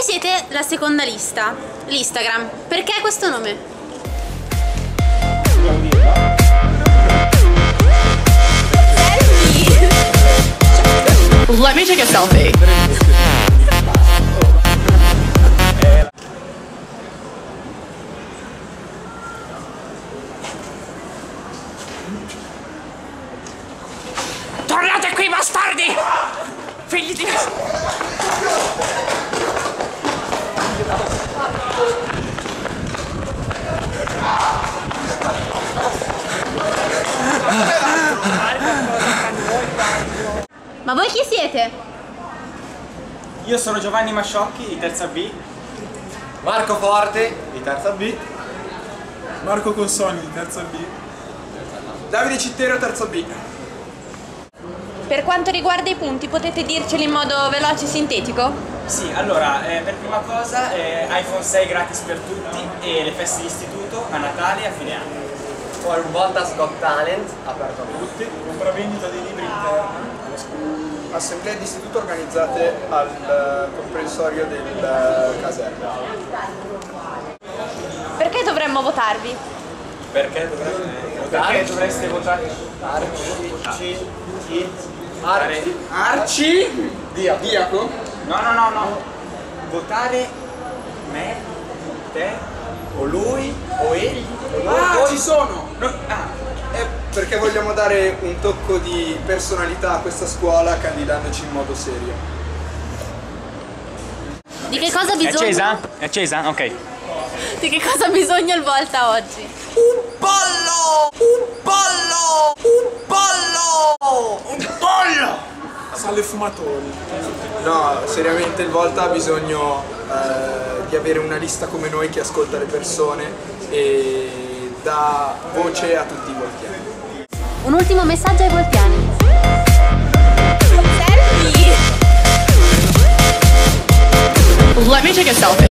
Voi siete la seconda lista, l'Instagram. Perché questo nome? Let me take a selfie. Tornate qui, bastardi! Figli di... Ma voi chi siete? Io sono Giovanni Masciocchi di terza B. Marco Forte di terza B. Marco Consoni di terza B. Davide Cittero terza B. Per quanto riguarda i punti, potete dirceli in modo veloce e sintetico? Sì, allora, eh, per prima cosa eh, iPhone 6 gratis per tutti e le feste di istituto a Natale e a fine anno. Poi un Voltas Got Talent aperto a tutti. Compravendita dei libri interni. assemblee di istituto organizzate al eh, comprensorio del eh, caserma. Perché dovremmo votarvi? Perché dovreste, perché dovreste votare? Arci. Chi? Arci. Arci? Dia. Diaco? No, no, no, no. Votare me, te, o lui, o egli, o ci sono! No, ah, È perché vogliamo dare un tocco di personalità a questa scuola candidandoci in modo serio. Di che cosa è bisogna? accesa? È accesa? Ok. Di che cosa bisogna il Volta oggi? Un pollo! Un pollo! Un pollo! Un pollo! Sale fumatori. No, seriamente il Volta ha bisogno eh, di avere una lista come noi che ascolta le persone e dà voce a tutti i voltiani. Un ultimo messaggio ai voltiani. Selfie! Let me take a selfie.